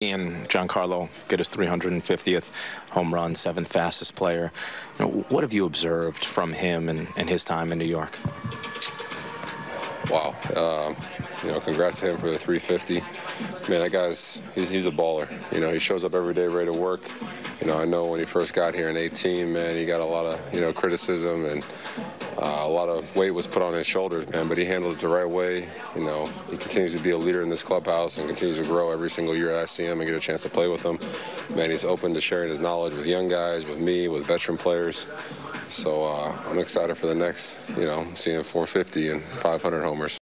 And Giancarlo get his 350th home run, seventh fastest player. You know, what have you observed from him and, and his time in New York? Wow. Um, you know, congrats to him for the 350. Man, that guy's he's, he's a baller. You know, he shows up every day ready to work. You know, I know when he first got here in 18, man, he got a lot of you know criticism and uh, a lot of weight was put on his shoulders, man, but he handled it the right way. You know, he continues to be a leader in this clubhouse and continues to grow every single year I see him and get a chance to play with him. Man, he's open to sharing his knowledge with young guys, with me, with veteran players. So uh, I'm excited for the next, you know, seeing 450 and 500 homers.